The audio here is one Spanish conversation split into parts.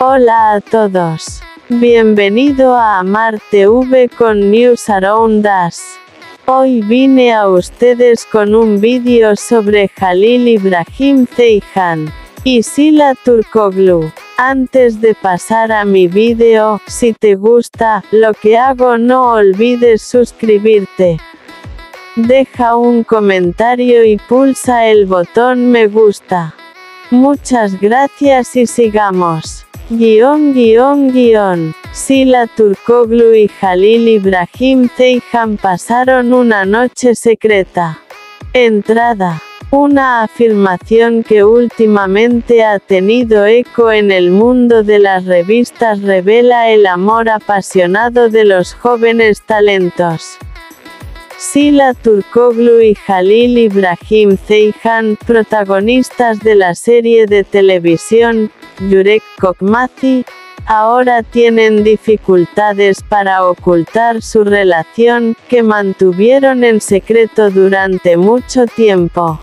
Hola a todos. Bienvenido a Amar TV con News Around Us. Hoy vine a ustedes con un vídeo sobre Jalil Ibrahim Ceyhan y Sila Turkoglu. Antes de pasar a mi vídeo, si te gusta lo que hago no olvides suscribirte. Deja un comentario y pulsa el botón me gusta. Muchas gracias y sigamos. Guión guion guion. Sila Turkoglu y Jalil Ibrahim Ceyhan pasaron una noche secreta. Entrada. Una afirmación que últimamente ha tenido eco en el mundo de las revistas revela el amor apasionado de los jóvenes talentos. Sila Turkoglu y Jalil Ibrahim Ceyhan, protagonistas de la serie de televisión, Yurek Kokmazi, ahora tienen dificultades para ocultar su relación, que mantuvieron en secreto durante mucho tiempo.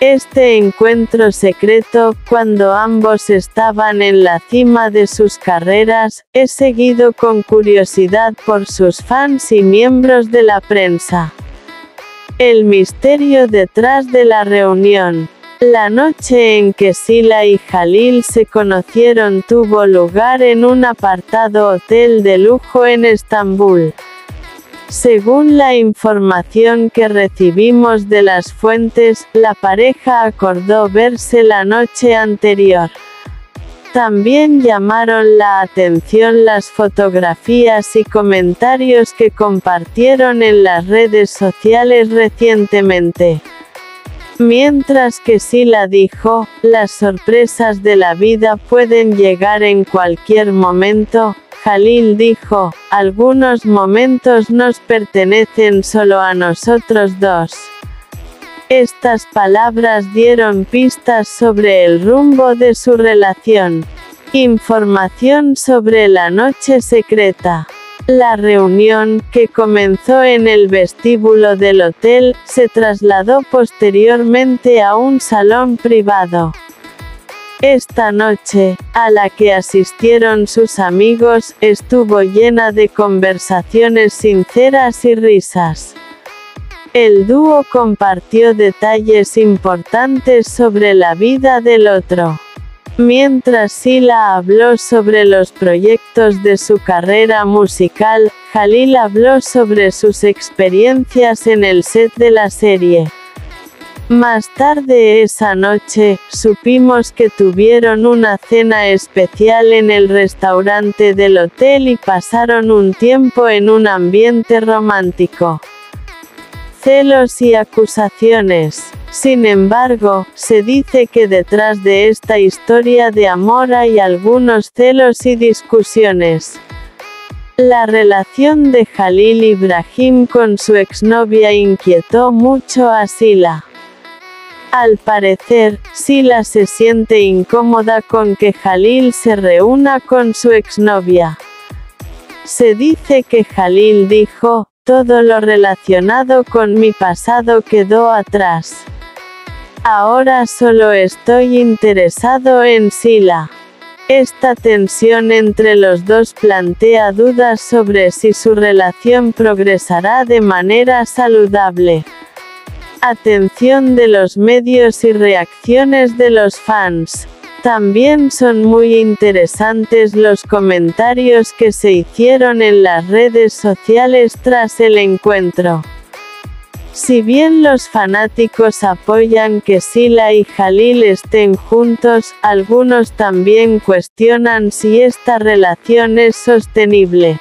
Este encuentro secreto, cuando ambos estaban en la cima de sus carreras, es seguido con curiosidad por sus fans y miembros de la prensa. El misterio detrás de la reunión. La noche en que Sila y Jalil se conocieron tuvo lugar en un apartado hotel de lujo en Estambul. Según la información que recibimos de las fuentes, la pareja acordó verse la noche anterior. También llamaron la atención las fotografías y comentarios que compartieron en las redes sociales recientemente. Mientras que Sila dijo, las sorpresas de la vida pueden llegar en cualquier momento, Jalil dijo, algunos momentos nos pertenecen solo a nosotros dos. Estas palabras dieron pistas sobre el rumbo de su relación. Información sobre la noche secreta. La reunión, que comenzó en el vestíbulo del hotel, se trasladó posteriormente a un salón privado. Esta noche, a la que asistieron sus amigos, estuvo llena de conversaciones sinceras y risas. El dúo compartió detalles importantes sobre la vida del otro. Mientras Sila habló sobre los proyectos de su carrera musical, Jalil habló sobre sus experiencias en el set de la serie. Más tarde esa noche, supimos que tuvieron una cena especial en el restaurante del hotel y pasaron un tiempo en un ambiente romántico. Celos y acusaciones. Sin embargo, se dice que detrás de esta historia de amor hay algunos celos y discusiones. La relación de Jalil Ibrahim con su exnovia inquietó mucho a Sila. Al parecer, Sila se siente incómoda con que Jalil se reúna con su exnovia. Se dice que Jalil dijo, todo lo relacionado con mi pasado quedó atrás. Ahora solo estoy interesado en Sila. Esta tensión entre los dos plantea dudas sobre si su relación progresará de manera saludable. Atención de los medios y reacciones de los fans. También son muy interesantes los comentarios que se hicieron en las redes sociales tras el encuentro. Si bien los fanáticos apoyan que Sila y Jalil estén juntos, algunos también cuestionan si esta relación es sostenible.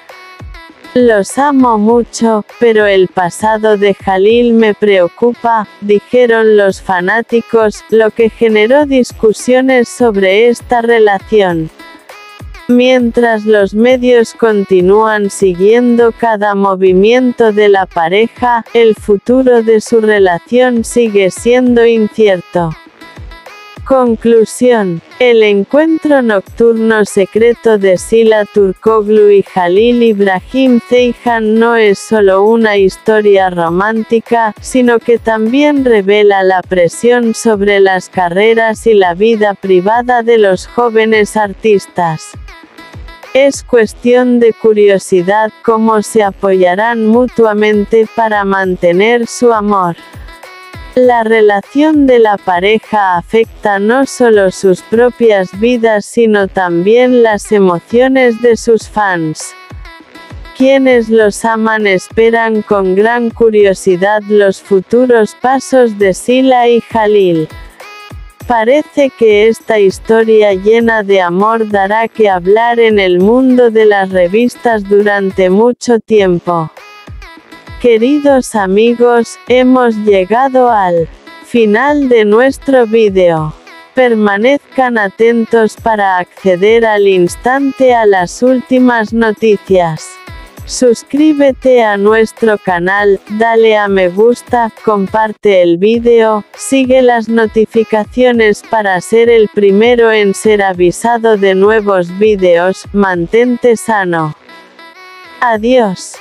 Los amo mucho, pero el pasado de Jalil me preocupa, dijeron los fanáticos, lo que generó discusiones sobre esta relación. Mientras los medios continúan siguiendo cada movimiento de la pareja, el futuro de su relación sigue siendo incierto. Conclusión. El encuentro nocturno secreto de Sila Turkoglu y Jalil Ibrahim Ceyhan no es solo una historia romántica, sino que también revela la presión sobre las carreras y la vida privada de los jóvenes artistas. Es cuestión de curiosidad cómo se apoyarán mutuamente para mantener su amor. La relación de la pareja afecta no solo sus propias vidas sino también las emociones de sus fans. Quienes los aman esperan con gran curiosidad los futuros pasos de Sila y Jalil. Parece que esta historia llena de amor dará que hablar en el mundo de las revistas durante mucho tiempo. Queridos amigos, hemos llegado al final de nuestro vídeo. Permanezcan atentos para acceder al instante a las últimas noticias. Suscríbete a nuestro canal, dale a me gusta, comparte el vídeo, sigue las notificaciones para ser el primero en ser avisado de nuevos vídeos, mantente sano. Adiós.